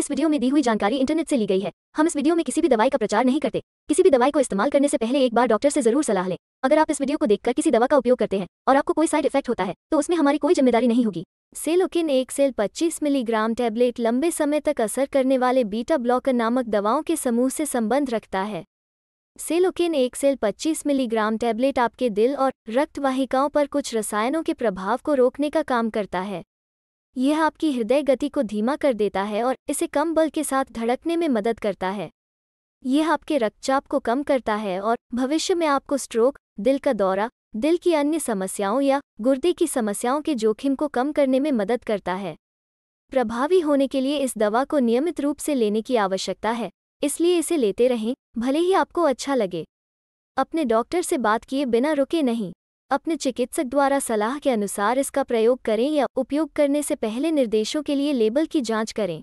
इस वीडियो में दी हुई जानकारी इंटरनेट से ली गई है। हम इस वीडियो में किसी भी दवाई का प्रचार नहीं करते। किसी भी दवाई को इस्तेमाल करने से पहले एक बार डॉक्टर से ज़रूर सलाह लें। अगर आप इस वीडियो को देखकर किसी दवा का उपयोग करते हैं और आपको कोई साइड इफ़ेक्ट होता है तो उसमें हमारी कोई ज़िम्मेदारी नहीं होगी। सेलोकिन एक सेल 25 मिलीग्राम टैबलेट लंबे समय तक असर करने वाले बीटा ब्लॉकर नामक दवाओं के समूह से संबंध रखता है। सेलोकिन एक सेल 25 मिलीग्राम टैबलेट आपके दिल और रक्त वाहिकाओं पर कुछ रसायनों के प्रभाव को रोकने का काम करता है। यह आपकी हृदय गति को धीमा कर देता है और इसे कम बल के साथ धड़कने में मदद करता है। यह आपके रक्तचाप को कम करता है और भविष्य में आपको स्ट्रोक दिल का दौरा, दिल की अन्य समस्याओं या गुर्दे की समस्याओं के जोखिम को कम करने में मदद करता है। प्रभावी होने के लिए इस दवा को नियमित रूप से लेने की आवश्यकता है, इसलिए इसे लेते रहें, भले ही आपको अच्छा लगे। अपने डॉक्टर से बात किए बिना रुके नहीं। अपने चिकित्सक द्वारा सलाह के अनुसार इसका प्रयोग करें या उपयोग करने से पहले निर्देशों के लिए लेबल की जाँच करें।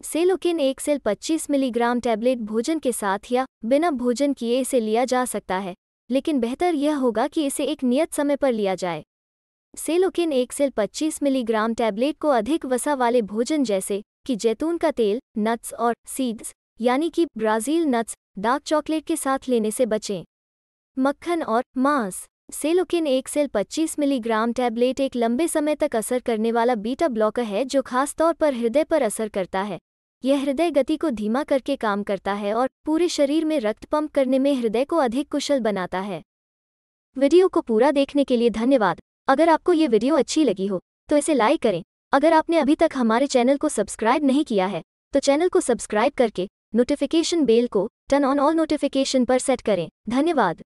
सेलोकिन एक सेल 25 मिलीग्राम टैबलेट भोजन के साथ या बिना भोजन किए इसे लिया जा सकता है, लेकिन बेहतर यह होगा कि इसे एक नियत समय पर लिया जाए। सेलोकिन एक सेल 25 मिलीग्राम टैबलेट को अधिक वसा वाले भोजन जैसे कि जैतून का तेल, नट्स और सीड्स, यानी कि ब्राज़ील नट्स, डार्क चॉकलेट के साथ लेने से बचें। मक्खन और मांस सेलोकिन एक सेल 25 मिलीग्राम टैबलेट एक लंबे समय तक असर करने वाला बीटा ब्लॉकर है, जो खास तौर पर हृदय पर असर करता है। यह हृदय गति को धीमा करके काम करता है और पूरे शरीर में रक्त पंप करने में हृदय को अधिक कुशल बनाता है। वीडियो को पूरा देखने के लिए धन्यवाद। अगर आपको ये वीडियो अच्छी लगी हो तो इसे लाइक करें। अगर आपने अभी तक हमारे चैनल को सब्सक्राइब नहीं किया है तो चैनल को सब्सक्राइब करके नोटिफिकेशन बेल को टर्न ऑन ऑल नोटिफिकेशन पर सेट करें। धन्यवाद।